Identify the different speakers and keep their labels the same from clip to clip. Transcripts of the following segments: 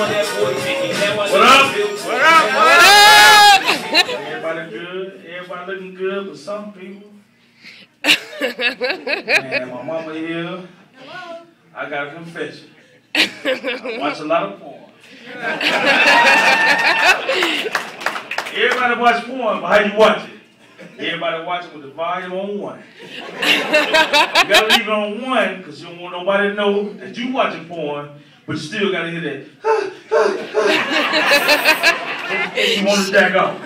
Speaker 1: What up? What up? What up? Everybody good? Everybody looking good, but some people. Man, my mama here. Hello. I got a confession. I watch a lot of porn. Everybody watch porn, but how you watch it? Everybody watch it with the volume on one. You gotta leave it on one because you don't want nobody to know that you watching porn, but you still gotta hear that. you want to jack off.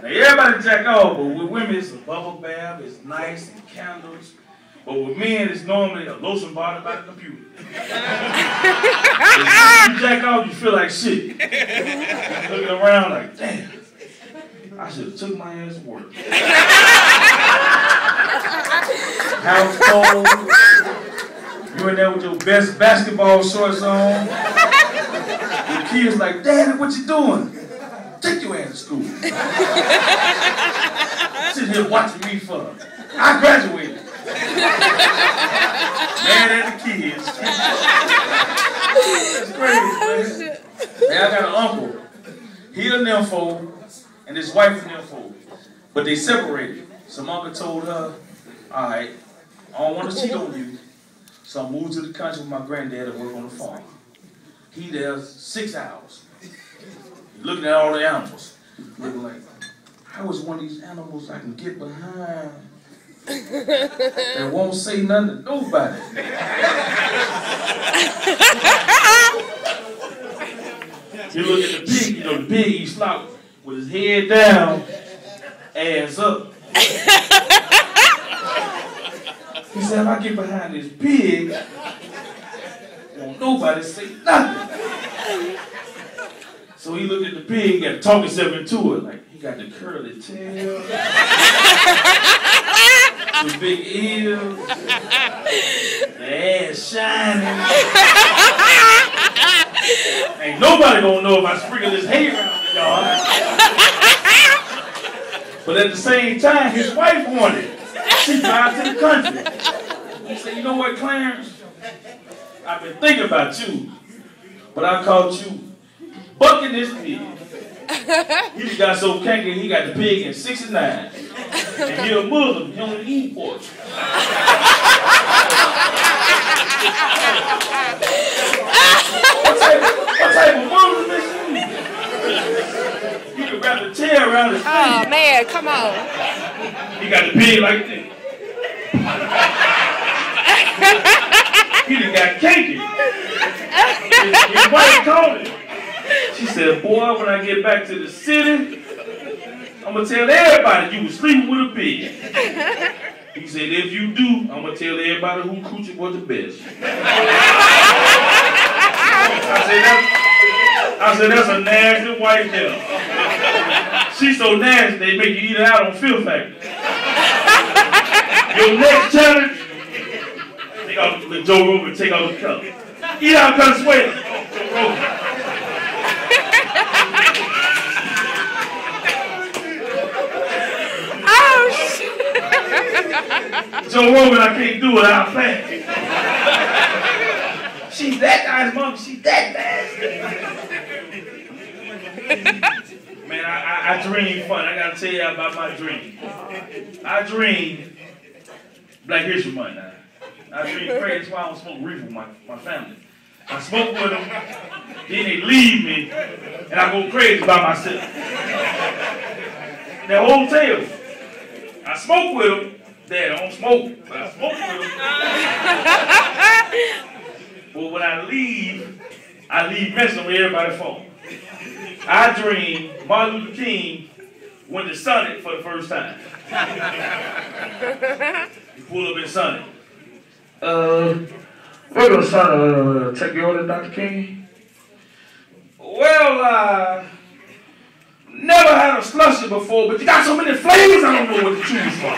Speaker 1: Now everybody jack off, but with women it's a bubble bath, it's nice and candles. But with men, it's normally a lotion bottle by the computer. you jack off, you feel like shit. Looking around like, damn, I should have took my ass to work. House cold. You in there with your best basketball shorts on. Your kids like, Daddy, what you doing? Take your ass to school. Sit here watching me for. I graduated. Mad at the kids. It's crazy, man. I got an uncle. He a nympho, and his wife a nympho. But they separated. So my uncle told her, all right, I don't want to cheat on you. So I moved to the country with my granddad to work on the farm. He there six hours. Looking at all the animals. Looking like, how is one of these animals I can get behind that won't say nothing to nobody? you look at the pig, you know, the pig, he's with his head down, ass up. He said, if I get behind this pig, won't nobody say nothing. So he looked at the pig, got talking himself into it, like he got the curly tail, the big ears, the ass shining. Ain't nobody gonna know if I sprinkle this hay around the yard. But at the same time, his wife wanted it. She drive to the country. He said, you know what, Clarence? I've been thinking about you, but I caught you bucking this pig. He just got so kanky, he got the pig in 69. And he a Muslim, he only eat pork. what, type, of Muslim is you? You can wrap around his
Speaker 2: Oh man, come on.
Speaker 1: He got the pig like this. he done got cakey. His, wife called him. She said, boy, when I get back to the city, I'm going to tell everybody you was sleeping with a pig. He said, if you do, I'm going to tell everybody who coochie was the best. I said, that's, I said, that's a nasty wife there. She's so nasty, they make you eat it out on Fear Factor. Your next challenge, take out the Joe Rogan, take out the cup. Eat out of sweat. Joe Rogan.
Speaker 2: Oh shit.
Speaker 1: Joe Rogan, I can't do it, I'll. She's that guy's mom, she's that bad. Man, I, I, I dream fun. I gotta tell you about my dream. I dream Black History Month now. I dream crazy, that's why I don't smoke reefer with my, my family. I smoke with them, then they leave me, and I go crazy by myself. That whole tale. I smoke with them, Dad, I don't smoke, but I smoke with them. but when I leave, I leave messing with everybody's phone. I dream Martin Luther King went to Sonic for the first time. he pull up in Sonic. Uh, we're gonna sign uh, take your order, Dr. King. Well, uh, never had a slushy before, but you got so many flavors, I don't know what to choose from.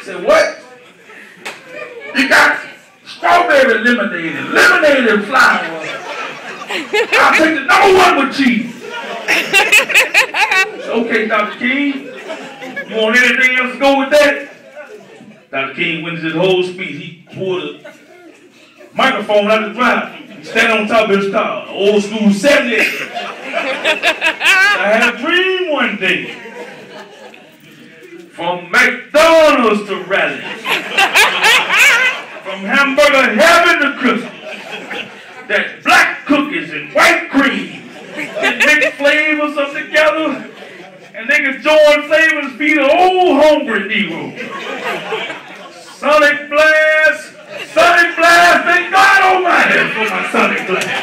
Speaker 1: Said, what? You got strawberry lemonade and lemonade and flour. I'll take the number one with cheese. Okay, Dr. King. You want anything else to go with that? Dr. King into his whole speech. He pulled a microphone out of the drive. He stand on top of his car, old school 70s. I had a dream one day. From McDonald's to rally. From hamburger heaven to Christmas. That black cookies and white cream. And mix flavors up together. And niggas join flavors feed an old hungry Negro. Sonic Blast! Sonic Blast! Thank God Almighty for my Sonic Blast!